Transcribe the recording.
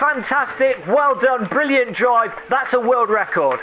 Fantastic, well done, brilliant drive. That's a world record.